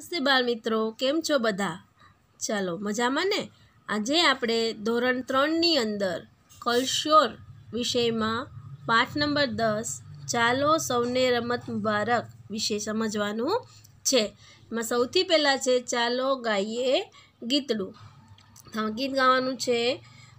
નમસ્તે બાળ મિત્રો કેમ છો બધા? ચાલો, મજામાં ને? આજે આપણે ધોરણ ત્રણની અંદર કલશોર વિષયમાં પાઠ નંબર દસ, ચાલો સૌને રમત મુબારક વિશે સમજવાનું છે. એમાં સૌથી પહેલાં છે, ચાલો ગાઈએ ગીતડું. ગીત ગાવાનું છે,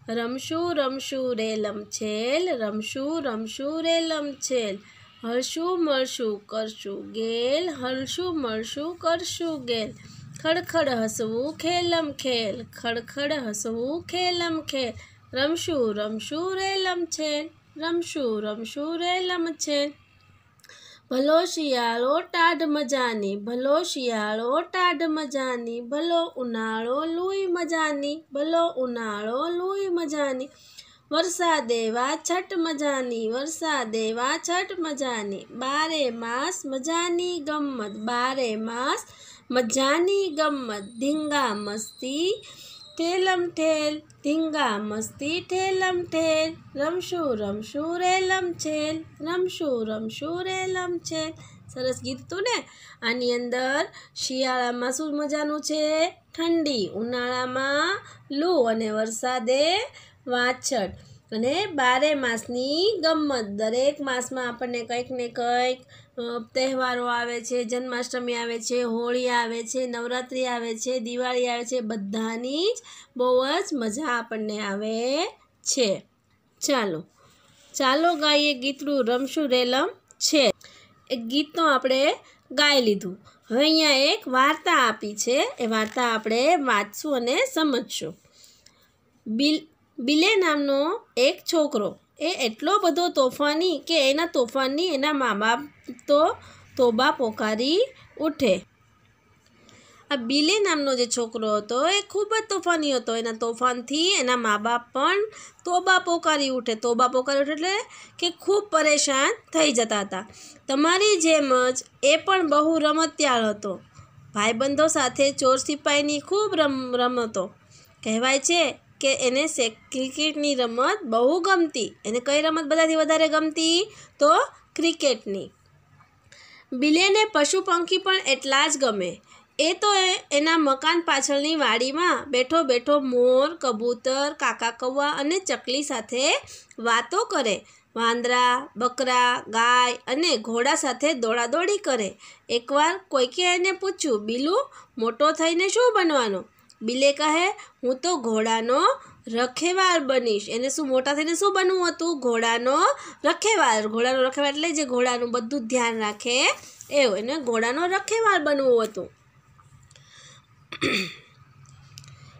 રમશું રમશું રે લમછેલ, રમશું રમશું રે લમછેલ. હળશું મળશું કરશું ગેલ, હળશું મળશું કરશું ગેલ. ખડખડ હસવું ખેલમ ખેલ, ખડખડ હસવું ખેલમ ખેલ. રમશું રમશું રેલમ છેલ રમશું રમશું રેલમ છેલ ભલો શિયાળો, ટાઢ મજાની, ભલો શિયાળો, ટાઢ મજાની, ભલો ઉનાળો, લુઈ મજાની, ભલો ઉનાળો, લુઈ મજાની. વરસાદ વા છઠ મજાની, વરસાદ વા છઠ મજાની, બારે માસ મજાની ગમ્મત, બારે માસ મજાની ગમ્મત. ધીંગા મસ્તી, ઠેલમ ઠેલ, ધીંગા મસ્તી, ઠેલમ ઠેલ. રમશું રમશું, રેલમ છેલ, રમશું રમશું, રેલમ છેલ. સરસ ગીત હતું ને? આની અંદર શિયાળામાં શું મજાનું છે? ઠંડી, ઉનાળામાં લૂ અને વરસાદે વાછડ. અને બારે માસની ગમ્મત. દરેક માસમાં આપણને કંઈક ને કંઈક તહેવારો આવે છે, જન્માષ્ટમી આવે છે, હોળી આવે છે, નવરાત્રિ આવે છે, દિવાળી આવે છે. બધાની જ બહુ જ મજા આપણને આવે છે. ચાલો. ચાલો ગાઈએ ગીતડું રમશું રેલમ છે. એ ગીતનો આપણે ગાઈ લીધું. હવે અહીંયા એક વાર્તા આપી છે. એ વાર્તા આપણે વાંચશું અને સમજશું. બિલ બિલે નામનો એક છોકરો. એ એટલો બધો તોફાની કે એના તોફાનની એના મા બાપ તો તોબા પોકારી ઉઠે. આ બિલે નામનો જે છોકરો હતો એ ખૂબ જ તોફાની હતો. એના તોફાનથી એના મા બાપ પણ તોબા પોકારી ઉઠે. તોબા પોકારી ઉઠે એટલે કે ખૂબ પરેશાન થઈ જતા હતા. તમારી જેમ જ એ પણ બહુ રમતિયાળ હતો. ભાઈબંધો સાથે ચોર સિપાહીની ખૂબ રમ, રમતો. કહેવાય છે કે એને સે, ક્રિકેટની રમત બહુ ગમતી. એને કઈ રમત બધાથી વધારે ગમતી? તો ક્રિકેટની. બિલેને પશુ પંખી પણ એટલા જ ગમે. એ તો એના મકાન પાછળની વાડીમાં બેઠો બેઠો મોર, કબૂતર, કાકા કૌવા અને ચકલી સાથે વાતો કરે. વાંદરા, બકરા, ગાય અને ઘોડા સાથે દોડાદોડી કરે. એકવાર કોઈકે એને પૂછ્યું, બિલું, મોટો થઈને શું બનવાનો? બિલે કહે, હું તો ઘોડાનો રખેવાર બનીશ. એને શું, મોટા થઈને શું બનવું હતું? ઘોડાનો રખેવાર ઘોડાનો રખેવાર એટલે જે ઘોડાનું બધું ધ્યાન રાખે એવું. એને ઘોડાનો રખેવાર બનવું હતું.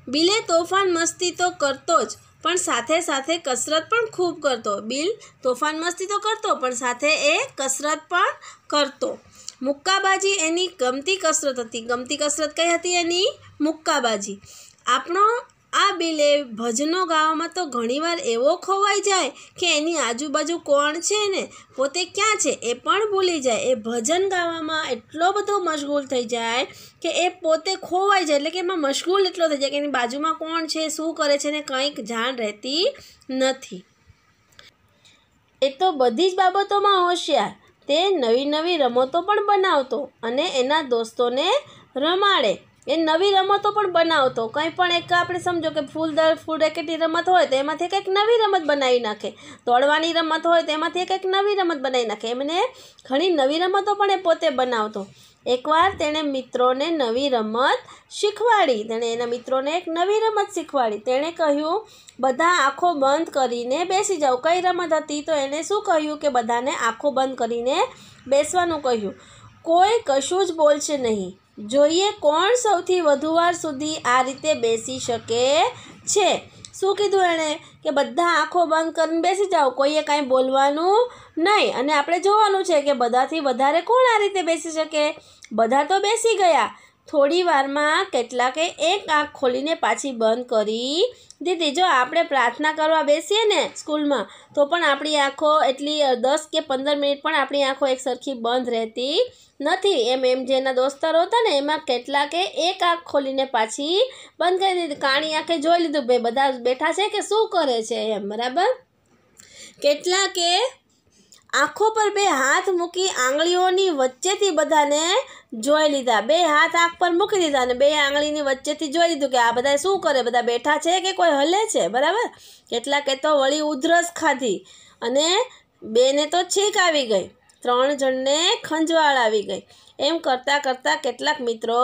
બિલે તોફાન મસ્તી તો કરતો જ, પણ સાથે સાથે કસરત પણ ખૂબ કરતો. બિલ તોફાન મસ્તી તો કરતો, પણ સાથે એ કસરત પણ કરતો. મુક્કાબાજી એની ગમતી કસરત હતી. ગમતી કસરત કઈ હતી એની? મુક્કાબાજી. આપણો આ બિલે ભજનો ગાવામાં તો ઘણીવાર એવો ખોવાઈ જાય કે એની આજુબાજુ કોણ છે ને, પોતે ક્યાં છે એ પણ ભૂલી જાય. એ ભજન ગાવામાં એટલો બધો મશગુલ થઈ જાય કે એ પોતે ખોવાઈ જાય. એટલે કે એમાં મશગુલ એટલો થઈ જાય કે એની બાજુમાં કોણ છે, શું કરે છે ને કંઈક જાણ રહેતી નથી. એ તો બધી જ બાબતોમાં હોશિયાર. તે નવી નવી રમતો પણ બનાવતો અને એના દોસ્તોને રમાડે. એ નવી રમતો પણ બનાવતો. કંઈ પણ એક આપણે સમજો કે ફૂલ દર ફૂલ રેકેટની રમત હોય તો એમાંથી કંઈક નવી રમત બનાવી નાખે. દોડવાની રમત હોય તો એમાંથી કંઈક નવી રમત બનાવી નાખે. એમને ઘણી નવી રમતો પણ એ પોતે બનાવતો. એકવાર તેણે મિત્રોને નવી રમત શીખવાડી. તેણે એના મિત્રોને એક નવી રમત શીખવાડી. તેણે કહ્યું, બધા આંખો બંધ કરીને બેસી જાઓ. કઈ રમત હતી? તો એણે શું કહ્યું કે બધાને આંખો બંધ કરીને બેસવાનું કહ્યું. કોઈ કશું જ બોલશે નહીં. જોઈએ કોણ સૌથી વધુ વાર સુધી આ રીતે બેસી શકે છે? શું કીધું એણે? કે બધા આંખો બંધ કરીને બેસી જાઓ, કોઈએ કાંઈ બોલવાનું નહીં. અને આપણે જોવાનું છે કે બધાથી વધારે કોણ આ રીતે બેસી શકે? બધા તો બેસી ગયા. થોડી વારમાં કેટલાકે એક આંખ ખોલીને પાછી બંધ કરી દીધી. જો આપણે પ્રાર્થના કરવા બેસીએ ને સ્કૂલમાં, તો પણ આપણી આંખો એટલી દસ કે પંદર મિનિટ પણ આપણી આંખો એક સરખી બંધ રહેતી નથી. એમ એમ જેના દોસ્તારો હતા ને, એમાં કેટલાકે એક આંખ ખોલીને પાછી બંધ કરી દીધી. કાણી આંખે જોઈ લીધું, ભાઈ, બધા બેઠા છે કે શું કરે છે? એમ, બરાબર? કેટલાકે આંખો પર બે હાથ મૂકી આંગળીઓની વચ્ચેથી બધાને જોઈ લીધા. બે હાથ આંખ પર મૂકી દીધા અને બે આંગળીની વચ્ચેથી જોઈ લીધું કે આ બધા શું કરે? બધા બેઠા છે કે કોઈ હલે છે? બરાબર? કેટલાકે તો વળી ઉધરસ ખાધી અને બેને તો છીક આવી ગઈ. ત્રણ જણને ખંજવાળ આવી ગઈ. એમ કરતાં કરતાં કેટલાક મિત્રો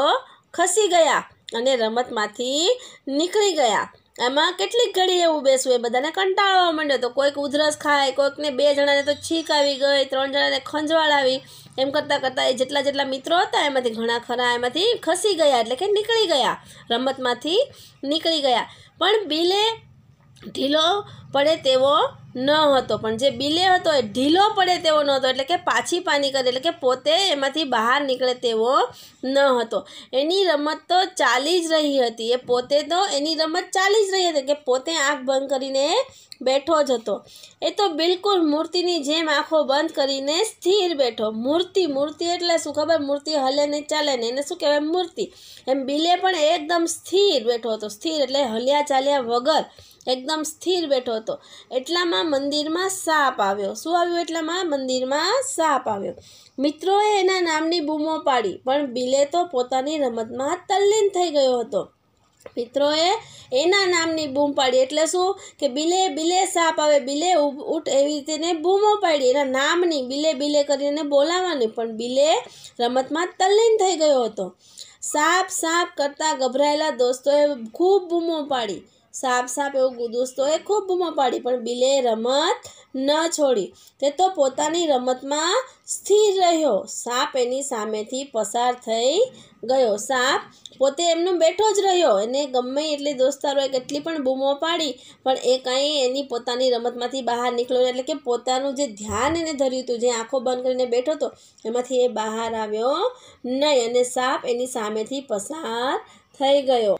ખસી ગયા અને રમતમાંથી નીકળી ગયા. એમાં કેટલીક ઘડી એવું બેસવું એ બધાને કંટાળવા માંડ્યો તો કોઈક ઉધરસ ખાય, કોઈકને બે જણાને તો છીક આવી ગઈ, ત્રણ જણાને ખંજવાળ આવી. એમ કરતાં કરતાં એ જેટલા જેટલા મિત્રો હતા, એમાંથી ઘણા ખરા એમાંથી ખસી ગયા, એટલે કે નીકળી ગયા. રમતમાંથી નીકળી ગયા. પણ બિલે ઢીલો પડે તેવો ન હતો. પણ જે બિલે હતો એ ઢીલો પડે તેવો ન હતો. એટલે કે પાછી પાની કરે, એટલે કે પોતે એમાંથી બહાર નીકળે તેવો ન હતો. એની રમત તો ચાલી જ રહી હતી. એ પોતે તો એની રમત ચાલી જ રહી હતી કે પોતે આંખ બંધ કરીને બેઠો જ હતો. એ તો બિલકુલ મૂર્તિની જેમ આંખો બંધ કરીને સ્થિર બેઠો. મૂર્તિ મૂર્તિ એટલે શું ખબર? મૂર્તિ હલે ને ચાલે ને એને શું કહેવાય? મૂર્તિ. એમ બિલે પણ એકદમ સ્થિર બેઠો હતો. સ્થિર એટલે હલ્યા ચાલ્યા વગર. એકદમ સ્થિર બેઠો હતો. એટલામાં મંદિરમાં સાપ આવ્યો. શું આવ્યું એટલામાં? મંદિરમાં સાપ આવ્યો. મિત્રોએ એના નામની બૂમો પાડી, પણ બિલે તો પોતાની રમતમાં તલ્લીન થઈ ગયો હતો. મિત્રોએ એના નામની બૂમ પાડી એટલે શું? કે બિલે બિલે સાપ આવે, બિલે ઉઠ એવી રીતે ને બૂમો પાડી. એના નામની બિલે બિલે કરીને બોલાવવાની, પણ બિલે રમતમાં તલ્લીન થઈ ગયો હતો. સાપ સાપ કરતાં ગભરાયેલા દોસ્તોએ ખૂબ બૂમો પાડી. સાપ સાપ એવું એ ખૂબ બૂમો પાડી, પણ બિલે રમત ન છોડી. તે તો પોતાની રમતમાં સ્થિર રહ્યો. સાપ એની સામેથી પસાર થઈ ગયો. સાપ પોતે એમનો બેઠો જ રહ્યો. એને ગમે એટલી દોસ્તારોએ કેટલી પણ બૂમો પાડી, પણ એ કાંઈ એની પોતાની રમતમાંથી બહાર નીકળ્યો એટલે કે પોતાનું જે ધ્યાન એને ધર્યું હતું, જે આંખો બંધ કરીને બેઠો હતો, એમાંથી એ બહાર આવ્યો નહીં. અને સાપ એની સામેથી પસાર થઈ ગયો.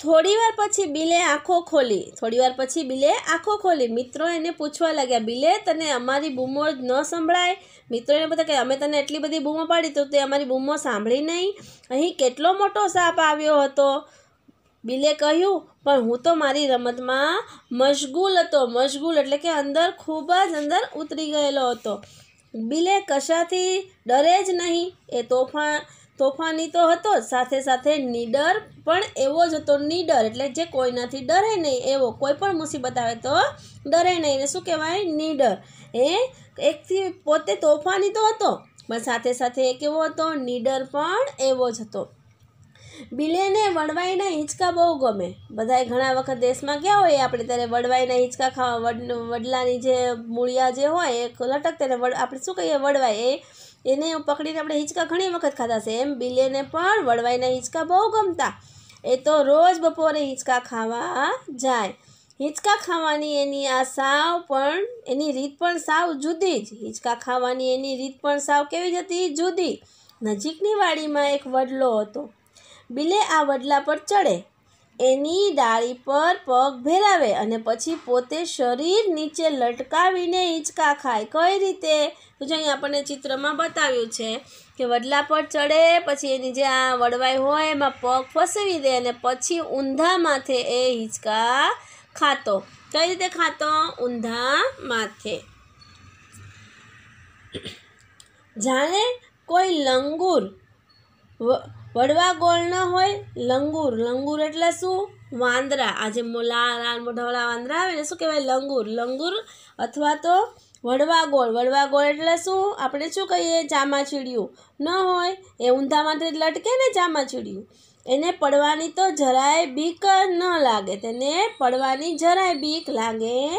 થોડીવાર પછી બિલે આંખો ખોલી. થોડીવાર પછી બિલે આંખો ખોલી. મિત્રો એને પૂછવા લાગ્યા, બિલે, તને અમારી બૂમો જ ન સંભળાય? મિત્રો એને બધા કે અમે તને એટલી બધી બૂમો પાડી તો તે અમારી બૂમો સાંભળી નહીં. અહીં કેટલો મોટો સાપ આવ્યો હતો? બિલે કહ્યું, પણ હું તો મારી રમતમાં મશગુલ હતો. મશગુલ એટલે કે અંદર ખૂબ જ અંદર ઉતરી ગયેલો હતો. બિલે કશાથી ડરે જ નહીં. એ તોફાન તોફાની તો હતો, સાથે સાથે નીડર પણ એવો જ હતો, નીડર એટલે જે કોઈનાથી ડરે નહીં, એવો કોઈ પણ મુસીબત આવે તો ડરે નહીં એને શું કહેવાય? નીડર. એ એકથી પોતે તોફાની તો હતો, પણ સાથે સાથે એ કેવો હતો? નીડર પણ એવો જ હતો. બિલેને વડવાઈના હિંચકા બહુ ગમે. બધાએ ઘણા વખત દેશમાં ગયા હોય આપણે, ત્યારે વડવાઈના હિંચકા ખાવા, વડ, વડલાની જે મૂળિયા જે હોય, એ લટક ને વડ, આપણે શું કહીએ વડવાઈ એ એને પકડીને આપણે હિંચકા ઘણી વખત ખાધા છે. એમ બિલેને પણ વળવાઈના હિંચકા બહુ ગમતા. એ તો રોજ બપોરે હિંચકા ખાવા જાય. હિંચકા ખાવાની એની આ સાવ પણ, એની રીત પણ સાવ જુદી જ. હિંચકા ખાવાની એની રીત પણ સાવ કેવી જ હતી જુદી. નજીકની વાડીમાં એક વડલો હતો. બિલે આ વડલા પર ચડે. એની ડાળી પર પગ ભેરાવે અને પછી પોતે શરીર નીચે લટકાવીને હિંચકા ખાય. કઈ રીતે? તો જે અહીં આપણને ચિત્રમાં બતાવ્યું છે કે વડલા પર ચડે, પછી એની જે આ વડવાઈ હોય એમાં પગ ફસવી દે અને પછી ઊંધા માથે એ હિંચકા ખાતો. કઈ રીતે ખાતો? ઊંધા માથે. જાણે કોઈ લંગૂર વડવા ગોળ ન હોય, લંગૂર. લંગૂર એટલે શું? વાંદરા. આજે લાલ લાલ મોઢાવાળા વાંદરા આવે ને, શું કહેવાય? લંગૂર. લંગૂર અથવા તો વડવા ગોળ. વડવા ગોળ એટલે શું? આપણે શું કહીએ? ચામાચીડિયું ન હોય એ ઊંધામાંથી લટકે ને ચામાચીડિયું એને પડવાની તો જરાય બીક ન લાગે. તેને પડવાની જરાય બીક લાગે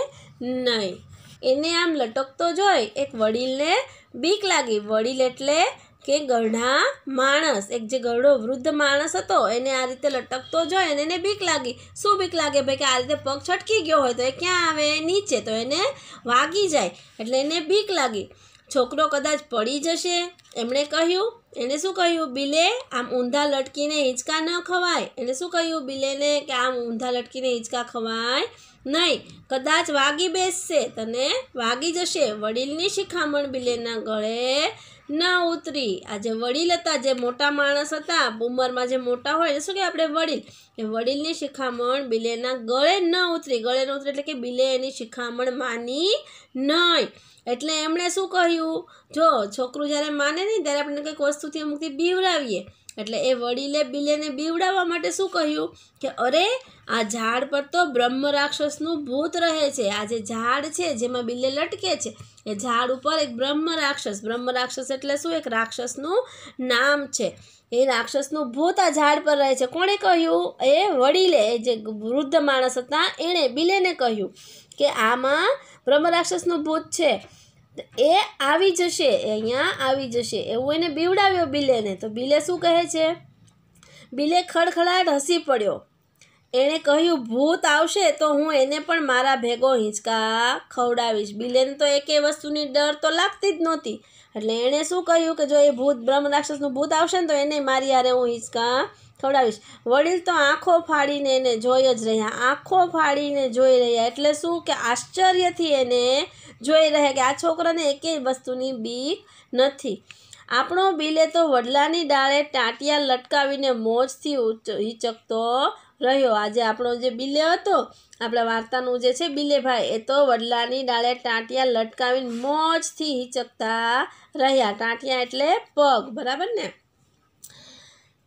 નહીં. એને આમ લટકતો જોઈ એક વડીલને બીક લાગી. વડીલ એટલે કે ગરડા માણસ. એક જે ગરડો વૃદ્ધ માણસ હતો, એને આ રીતે લટકતો જોઈ અને એને બીક લાગી. શું બીક લાગે? ભાઈ કે આ રીતે પગ છટકી ગયો હોય તો એ ક્યાં આવે? નીચે. તો એને વાગી જાય. એટલે એને બીક લાગી. છોકરો કદાચ પડી જશે. એમણે કહ્યું, એને શું કહ્યું? બિલે, આમ ઊંધા લટકીને હિંચકા ન ખવાય. એને શું કહ્યું? બિલેને કે આમ ઊંધા લટકીને હિંચકા ખવાય નહીં. કદાચ વાગી બેસશે. તને વાગી જશે. વડીલની શિખામણ બિલેના ગળે ન ઉતરી. આ જે વડીલ હતા, જે મોટા માણસ હતા, ઉંમરમાં જે મોટા હોય શું કે આપણે વડીલ? એ વડીલની શિખામણ બિલેના ગળે ન ઉતરી. ગળે ન ઉતરી એટલે કે બિલે એની શિખામણ માની નહીં એટલે એમણે શું કહ્યું? જો, છોકરું જ્યારે માને નહીં ત્યારે આપણે કંઈક વસ્તુથી અમુકથી બીવડાવીએ. એટલે એ વડીલે બિલેને બીવડાવવા માટે શું કહ્યું? કે અરે, આ ઝાડ પર તો બ્રહ્મ રાક્ષસનું ભૂત રહે છે. આ જે ઝાડ છે, જેમાં બિલ્લે લટકે છે, એ ઝાડ ઉપર એક બ્રહ્મ રાક્ષસ. બ્રહ્મ રાક્ષસ એટલે શું? એક રાક્ષસનું નામ છે. એ રાક્ષસનું ભૂત આ ઝાડ પર રહે છે. કોણે કહ્યું? એ વડીલે. જે વૃદ્ધ માણસ હતા, એણે બિલેને કહ્યું કે આમાં બ્રહ્મ રાક્ષસનું ભૂત છે. એ આવી જશે અહીંયા આવી જશે. એવું એને બીવડાવ્યો બિલેને. તો બિલે શું કહે છે? બિલે ખડખડાટ હસી પડ્યો. એણે કહ્યું, ભૂત આવશે તો હું એને પણ મારા ભેગો હિંચકા ખવડાવીશ. બિલેને તો એકે વસ્તુની ડર તો લાગતી જ નહોતી. એટલે એણે શું કહ્યું કે, જો એ ભૂત, બ્રહ્મ રાક્ષસનું ભૂત આવશે ને તો એને મારી હારે હું હિંચકા ખવડાવીશ. વડીલ તો આંખો ફાડીને એને જોઈ જ રહ્યા. આંખો ફાડીને જોઈ રહ્યા. એટલે શું કે, આશ્ચર્યથી એને જોઈ રહ્યા કે આ છોકરાને એકેય વસ્તુની બીક નથી. આપણો બિલે તો વડલાની ડાળે ટાંટિયા લટકાવીને મોજથી હિચકતો રહ્યો. આજે આપણો જે બિલે હતો, આપણા વાર્તાનું જે છે બિલેભાઈ એ તો વડલાની ડાળે ટાંટિયા લટકાવીને મોજથી હિચકતા રહ્યા. ટાંટિયા એટલે પગ, બરાબર ને?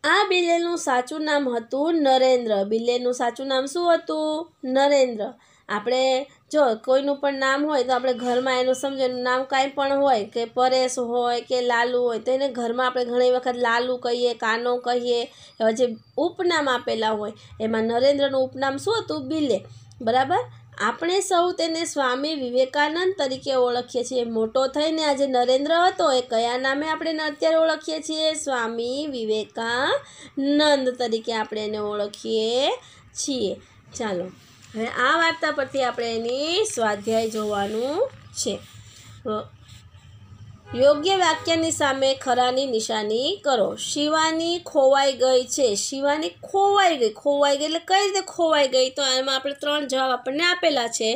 આ બિલેનું સાચું નામ હતું નરેન્દ્ર. બિલેનું સાચું નામ શું હતું? નરેન્દ્ર. આપણે જો કોઈનું પણ નામ હોય તો આપણે ઘરમાં એનું સમજો, એનું નામ કાંઈ પણ હોય, કે પરેશ હોય, કે લાલુ હોય, તો એને ઘરમાં આપણે ઘણી વખત લાલુ કહીએ, કાનો કહીએ જે ઉપનામ આપેલા હોય, એમાં નરેન્દ્રનું ઉપનામ શું હતું? બિલે. બરાબર? આપણે સૌ તેને સ્વામી વિવેકાનંદ તરીકે ઓળખીએ છીએ. મોટો થઈને આજે નરેન્દ્ર હતો, એ કયા નામે આપણે અત્યારે ઓળખીએ છીએ? સ્વામી વિવેકાનંદ તરીકે આપણે એને ઓળખીએ છીએ. ચાલો. હવે આ વાર્તા પરથી આપણે એની સ્વાધ્યાય જોવાનું છે. યોગ્ય વાક્યની સામે ખરાની નિશાની કરો. શિવાની ખોવાઈ ગઈ છે. શિવાની ખોવાઈ ગઈ. ખોવાઈ ગઈ એટલે કઈ રીતે ખોવાઈ ગઈ? તો એમાં આપણે ત્રણ જવાબ આપણને આપેલા છે.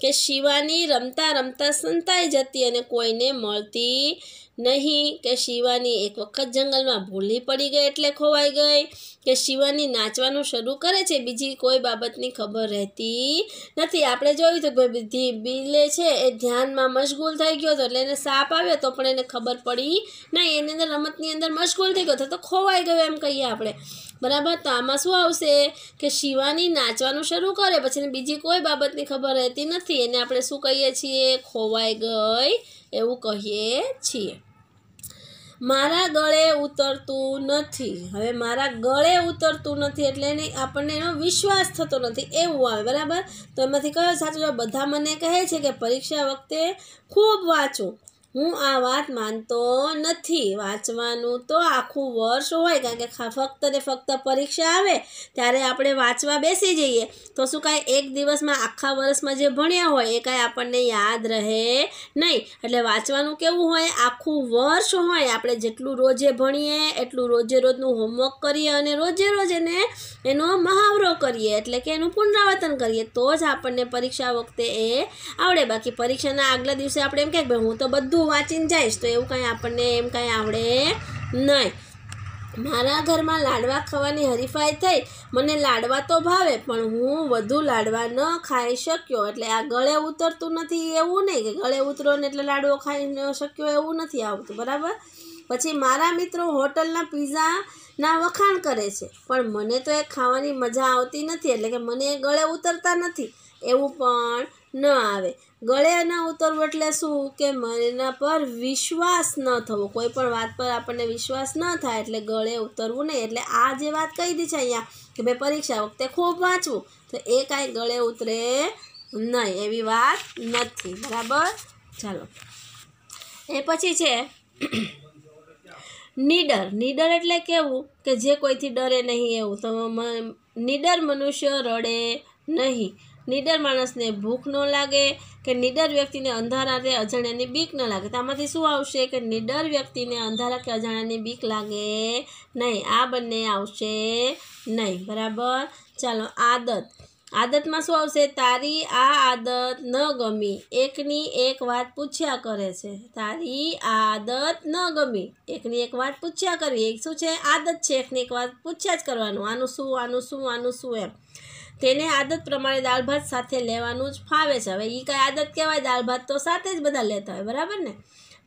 કે શિવાની રમતા રમતા સંતાઈ જતી અને કોઈને મળતી નહીં. કે શિવાની એક વખત જંગલમાં ભૂલી પડી ગઈ એટલે ખોવાઈ ગઈ. કે શિવાની નાચવાનું શરૂ કરે છે બીજી કોઈ બાબતની ખબર રહેતી નથી. આપણે જોયું તો ભાઈ બિલે છે એ ધ્યાનમાં મશગુલ થઈ ગયો હતો એટલે એને સાપ આવ્યો તો પણ એને ખબર પડી નહીં. એની અંદર રમતની અંદર મશગુલ થઈ ગયો તો ખોવાઈ ગયો એમ કહીએ આપણે. બરાબર? તો આમાં શું આવશે? કે શિવાની નાચવાનું શરૂ કરે પછી બીજી કોઈ બાબતની ખબર રહેતી નથી. એને આપણે શું કહીએ છીએ? ખોવાઈ ગઈ એવું કહીએ છીએ. મારા ગળે ઉતરતું નથી. હવે મારા ગળે ઉતરતું નથી એટલે એને આપણને એનો વિશ્વાસ થતો નથી. એવું આવે, બરાબર? તો એમાંથી કયો સાચું બધા મને કહે છે કે પરીક્ષા વખતે ખૂબ વાંચું. હું આ વાત માનતો નથી. વાંચવાનું તો આખું વર્ષ હોય, કારણ કે ફક્ત ને ફક્ત પરીક્ષા આવે, ત્યારે આપણે વાંચવા બેસી જઈએ. તો શું કાંઈ એક દિવસમાં આખા વર્ષમાં જે ભણ્યા હોય, એ કાંઈ આપણને યાદ રહે નહીં. એટલે વાંચવાનું કેવું હોય, આખું વર્ષ હોય, આપણે જેટલું રોજે ભણીએ, એટલું રોજે રોજનું હોમવર્ક કરીએ અને રોજે રોજ એને એનો મહાવરો કરીએ, એટલે કે એનું પુનરાવર્તન કરીએ, તો જ આપણને પરીક્ષા વખતે એ આવડે. બાકી પરીક્ષાના આગલા દિવસે આપણે એમ કહે હું તો બધું બધું વાંચીને જઈશ તો એવું કાંઈ આપણને એમ કાંઈ આવડે નહીં. મારા ઘરમાં લાડવા ખાવાની હરીફાઈ થઈ. મને લાડવા તો ભાવે, પણ હું વધુ લાડવા ન ખાઈ શક્યો. એટલે આ ગળે ઉતરતું નથી એવું નહીં કે ગળે ઉતરો ને એટલે લાડવો ખાઈ શક્યો એવું નથી આવતું, બરાબર? પછી મારા મિત્રો હોટલના પીઝાના વખાણ કરે છે, પણ મને તો એ ખાવાની મજા આવતી નથી, એટલે કે મને એ ગળે ઉતરતા નથી. એવું પણ ન આવે. ગળે ન ઉતરવું એટલે શું? કે એના પર વિશ્વાસ ન થવો. કોઈ પણ વાત પર આપણને વિશ્વાસ ન થાય એટલે ગળે ઉતરવું નહીં. એટલે આ જે વાત કહી દી છે અહીંયા, કે ભાઈ પરીક્ષા વખતે ખૂબ વાંચવું, તો એ કાંઈ ગળે ઉતરે નહીં એવી વાત નથી. બરાબર? ચાલો. એ પછી છે, નીડર. નીડર એટલે કેવું? કે જે કોઈથી ડરે નહીં એવું. તો નીડર મનુષ્ય રડે નહીં. નીડર માણસને ભૂખ ન લાગે કે નીડર વ્યક્તિને અંધારા કે અજાણ્યાની બીક ન લાગે. તો આમાંથી શું આવશે કે નીડર વ્યક્તિને અંધારા કે અજાણ્યાની બીક લાગે? નહીં. આ બંને આવશે નહીં. બરાબર? ચાલો, આદત. આદતમાં શું આવશે? તારી આ આદત ન ગમી. એકની એક વાત પૂછ્યા કરે છે. તારી આદત ન ગમી. એકની એક વાત પૂછ્યા કરવી એક શું છે? આદત છે. એકની એક વાત પૂછ્યા જ કરવાનું. આનું શું? આનું શું? આનું શું એમ. તેને આદત પ્રમાણે દાળ ભાત સાથે લેવાનું જ ફાવે છે. હવે એ કાંઈ આદત કહેવાય, દાળ ભાત તો સાથે જ બધા લેતા હોય. બરાબર ને?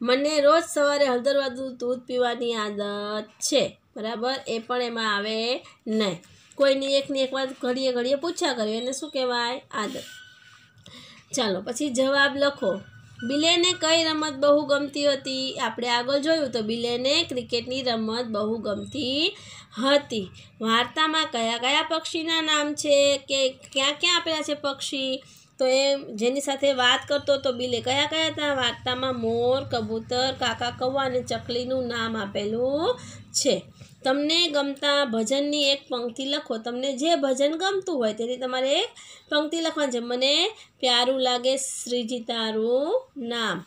મને રોજ સવારે હળદરવાળું દૂધ પીવાની આદત છે. બરાબર? એ પણ એમાં આવે નહીં. કોઈની એકની એક વાત ઘડીએ ઘડીએ પૂછ્યા કર્યું એને શું કહેવાય? આદત ચાલો, પછી જવાબ લખો. બિલેને કઈ રમત બહુ ગમતી હતી? આપણે આગળ જોયું તો બિલેને ક્રિકેટની રમત બહુ ગમતી હતી. વાર્તામાં કયા કયા પક્ષીના નામ છે? કે ક્યાં ક્યાં આપેલા છે પક્ષી? તો એ જેની સાથે વાત કરતો તો બિલે કયા કયા હતા વાર્તામાં મોર, કબૂતર, કાકા કૌવા અને ચકલીનું નામ આપેલું છે. તમને ગમતા ભજનની એક પંક્તિ લખો. તમને જે ભજન ગમતું હોય તેની તમારે એક પંક્તિ લખવાની છે. મને પ્યારું લાગે શ્રીજી તારું નામ.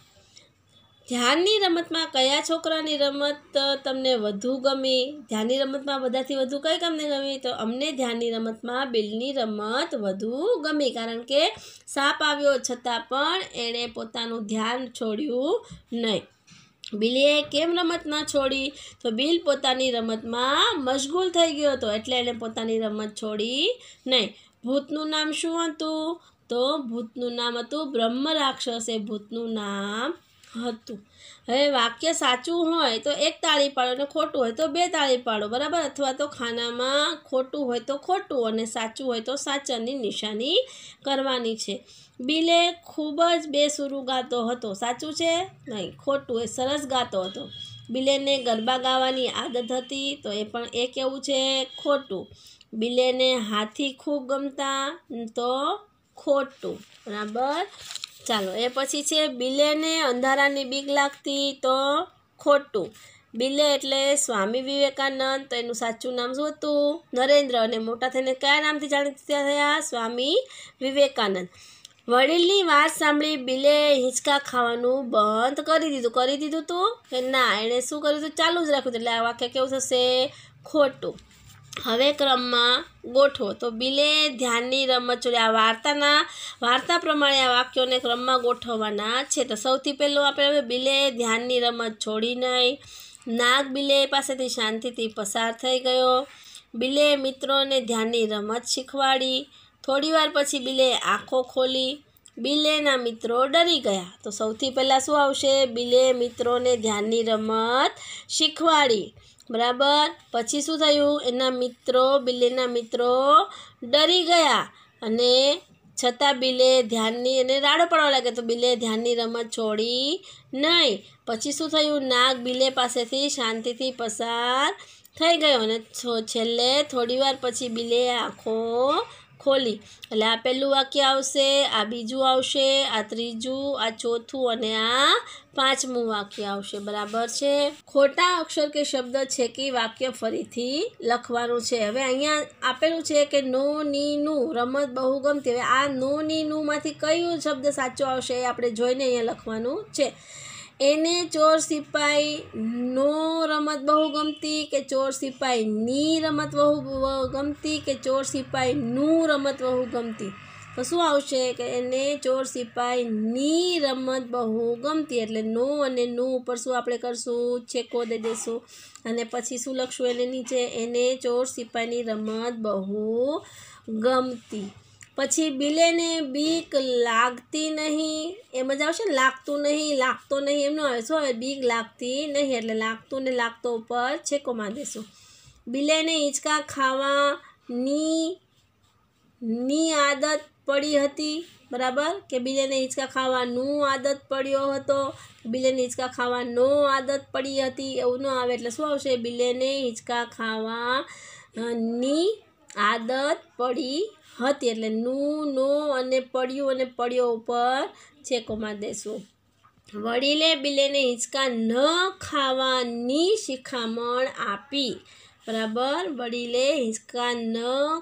ધ્યાનની રમતમાં કયા છોકરાની રમત તમને વધુ ગમી? ધ્યાનની રમતમાં બધાથી વધુ કઈ તમને ગમી? તો અમને ધ્યાનની રમતમાં બિલની રમત વધુ ગમી, કારણ કે સાપ આવ્યો છતાં પણ એણે પોતાનું ધ્યાન છોડ્યું નહીં. બિલીએ કેમ રમત ન છોડી? તો બિલ પોતાની રમતમાં મશગુલ થઈ ગયો હતો, એટલે એણે પોતાની રમત છોડી નહીં. ભૂતનું નામ શું હતું? તો ભૂતનું નામ હતું બ્રહ્મ રાક્ષસ એ ભૂતનું નામ હતું. હવે વાક્ય સાચું હોય તો એક તાળી પાડો અને ખોટું હોય તો બે તાળી પાડો, બરાબર? અથવા તો ખાનામાં ખોટું હોય તો ખોટું અને સાચું હોય તો સાચાની નિશાની કરવાની છે. બિલે ખૂબ જ બેસુરું ગાતો હતો. સાચું છે? નહીં, ખોટું એ સરસ ગાતો હતો. બિલેને ગરબા ગાવાની આદત હતી તો એ પણ એ કેવું છે? ખોટું. બિલેને હાથી ખૂબ ગમતા તો ખોટું. બરાબર? ચાલો, એ પછી છે બિલેને અંધારાની બીક લાગતી તો ખોટું. બિલે એટલે સ્વામી વિવેકાનંદ, તો એનું સાચું નામ શું હતું? નરેન્દ્ર. અને મોટા થઈને કયા નામથી જાણીતા થયા? સ્વામી વિવેકાનંદ. વડીલની વાત સાંભળી બિલે હિંચકા ખાવાનું બંધ કરી દીધું. કરી દીધું તું? કે ના, એણે શું કર્યું હતું ચાલુ જ રાખ્યું એટલે આ વાક્ય કેવું થશે? ખોટું. હવે ક્રમમાં ગોઠવો. તો બિલે ધ્યાનની રમત છોડી આ વાર્તાના, વાર્તા પ્રમાણે આ વાક્યોને ક્રમમાં ગોઠવવાના છે. તો સૌથી પહેલું આપણે હવે બિલે ધ્યાનની રમત છોડી નહીં. નાગ બિલે પાસેથી શાંતિથી પસાર થઈ ગયો. બિલે મિત્રોને ધ્યાનની રમત શીખવાડી. થોડીવાર પછી બિલે આંખો ખોલી. બિલેના મિત્રો ડરી ગયા. તો સૌથી પહેલાં શું આવશે? બિલે મિત્રોને ધ્યાનની રમત શીખવાડી. બરાબર? પછી શું થયું? એના મિત્રો, બિલેના મિત્રો ડરી ગયા. અને છતાં બિલે ધ્યાનની એને રાડો પડવા લાગે તો બિલે ધ્યાનની રમત છોડી નહીં. પછી શું થયું? નાગ બિલે પાસેથી શાંતિથી પસાર થઈ ગયો અને છેલ્લે થોડીવાર પછી બિલે આંખો ખોલી. એટલે આ પહેલું વાક્ય આવશે, આ બીજું આવશે, આ ત્રીજું, આ ચોથું અને આ પાંચમું વાક્ય આવશે. બરાબર છે? ખોટા અક્ષર કે શબ્દ છે કે વાક્ય ફરીથી લખવાનું છે. હવે અહીંયા આપેલું છે કે નો, ની, નું રમત બહુ ગમતી. હવે આ નો, ની નુંમાંથી કયું શબ્દ સાચો આવશે એ આપણે જોઈને અહીંયા લખવાનું છે. એને ચોર સિપાઈ નો રમત બહુ ગમતી કે ચોર સિપાઈ ની રમત બહુ ગમતી કે ચોર સિપાઈ નું રમત બહુ ગમતી? તો શું આવશે કે એને ચોર સિપાઈ ની રમત બહુ ગમતી? એટલે નો અને નું ઉપર શું આપણે કરશું? છેકો દઈ દઈશું અને પછી શું લખશું એને નીચે? એને ચોર સિપાઈની રમત બહુ ગમતી. પછી બિલેને બીક લાગતી નહીં. એમ જ આવશે, લાગતું નહીં, લાગતો નહીં એમનું આવે. શું આવે? બીક લાગતી નહીં, એટલે લાગતું ને લાગતો ઉપર છેકો માર બિલેને હિંચકા ખાવાની ની આદત પડી હતી, બરાબર? કે બિલેને હિંચકા ખાવાનું આદત પડ્યો હતો. બિલેને હિંચકા ખાવાનો આદત પડી હતી, એવું ન આવે. એટલે શું આવશે? બિલેને હિંચકા ખાવાની આદત પડી હતી એટલે નું, નો અને પડ્યું અને પડ્યો ઉપર છેકોમાં દેશું. વડીલે બિલેને હિંચકા ન ખાવાની શિખામણ આપી. બરાબર? વડીલે હિંચકા ન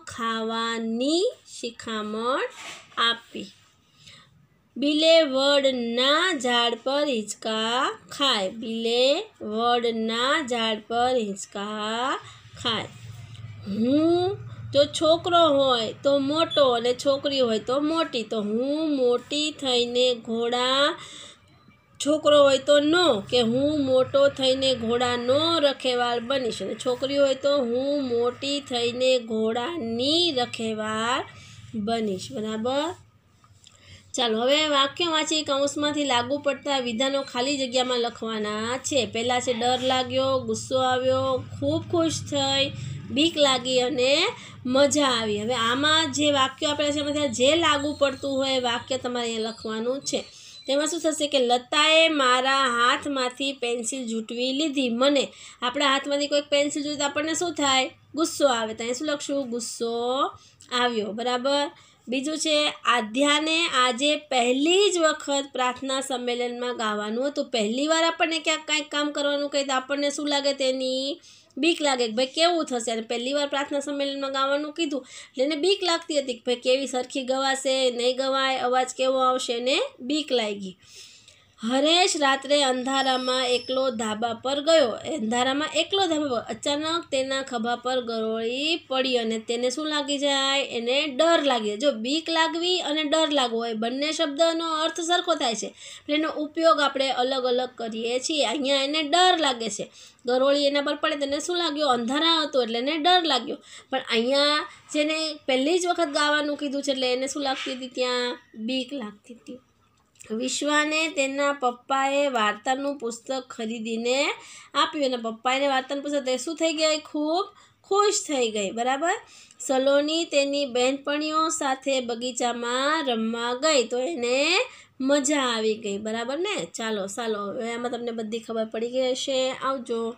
ખાવાની શિખામણ આપી. બિલે વડના ઝાડ પર હિંચકા ખાય. બિલે વડના ઝાડ પર હિંચકા ખાય. હું જો છોકરો હોય તો મોટો અને છોકરી હોય તો મોટી. તો હું મોટી થઈને ઘોડા, છોકરો હોય તો નો, કે હું મોટો થઈને ઘોડાનો રખેવાળ બનીશ. અને છોકરી હોય તો હું મોટી થઈને ઘોડાની રખેવાળ બનીશ. બરાબર? ચાલો, હવે વાક્ય વાંચી કૌંસમાંથી લાગુ પડતા વિધાનો ખાલી જગ્યામાં લખવાના છે. પહેલાં છે, ડર લાગ્યો, ગુસ્સો આવ્યો, ખૂબ ખુશ થઈ બીક લાગી અને મજા આવી. હવે આમાં જે વાક્યો આપેલા છે, એમાંથી જે લાગુ પડતું હોય વાક્ય તમારે અહીંયા લખવાનું છે. તેમાં શું થશે કે લતાએ મારા હાથમાંથી પેન્સિલ જૂટવી લીધી. મને આપણા હાથમાંથી કોઈક પેન્સિલ જૂટી આપણને શું થાય? ગુસ્સો આવે. તો અહીં શું લખશું? ગુસ્સો આવ્યો. બરાબર? બીજું છે, આધ્યાને આજે પહેલી જ વખત પ્રાર્થના સંમેલનમાં ગાવાનું હતું. પહેલી વાર આપણને ક્યાંક કાંઈક કામ કરવાનું કહી તો આપણને શું લાગે તેની બીક લાગે કે ભાઈ કેવું થશે? અને પહેલી વાર પ્રાર્થના સંમેલનમાં ગાવાનું કીધું. એટલે એને બીક લાગતી હતી કે ભાઈ કેવી સરખી ગવાશે, નહીં ગવાય, અવાજ કેવો આવશે? ને બીક લાગી. હરેશ રાત્રે અંધારામાં એકલો ધાબા પર ગયો. અંધારામાં એકલો ધાબા પર. અચાનક તેના ખભા પર ગરોળી પડી અને તેને શું લાગી જાય? એને ડર લાગે. જો બીક લાગવી અને ડર લાગવો એ બંને શબ્દનો અર્થ સરખો થાય છે. એનો ઉપયોગ આપણે અલગ અલગ કરીએ છીએ. અહીંયા એને ડર લાગે છે. ગરોળી એના પર પડે તેને શું લાગ્યું? અંધારા હતો એટલે એને ડર લાગ્યો. પણ અહીંયા જેને પહેલી જ વખત ગાવાનું કીધું છે એટલે એને શું લાગતી હતી ત્યાં? બીક લાગતી હતી. વિશ્વાને તેના પપ્પાએ વાર્તાનું પુસ્તક ખરીદીને આપ્યું અને પપ્પાએ વાર્તાનું પુસ્તક તે શું થઈ ગઈ? ખૂબ ખુશ થઈ ગઈ, બરાબર? સલોની તેની બહેનપણીઓ સાથે બગીચામાં રમવા ગઈ તો એને મજા આવી ગઈ, બરાબર ને? ચાલો ચાલો, હવે આમાં તમને બધી ખબર પડી ગઈ હશે. આવજો.